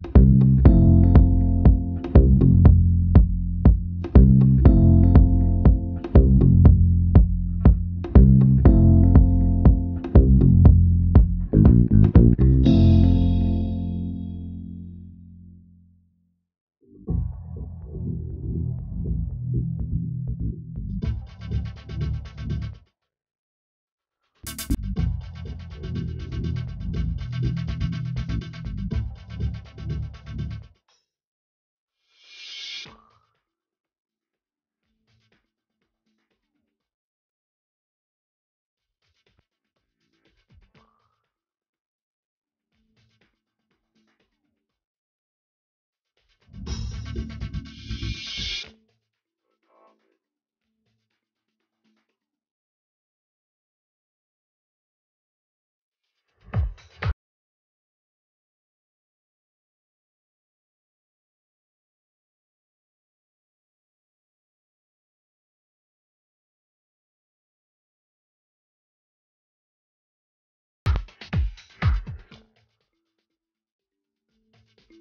you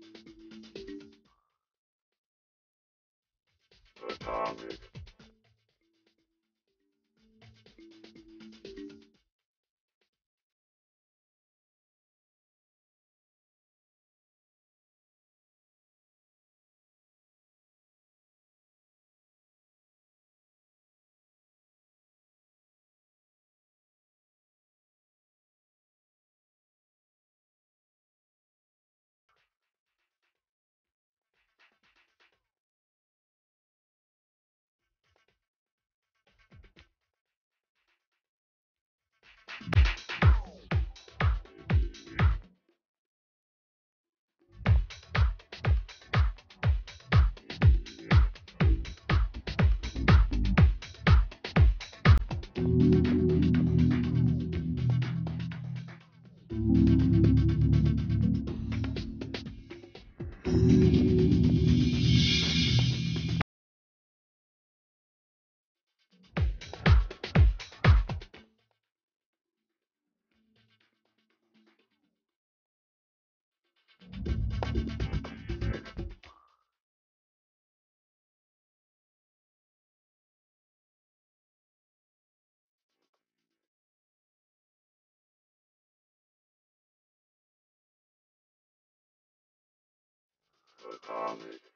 Atomic. Atomic.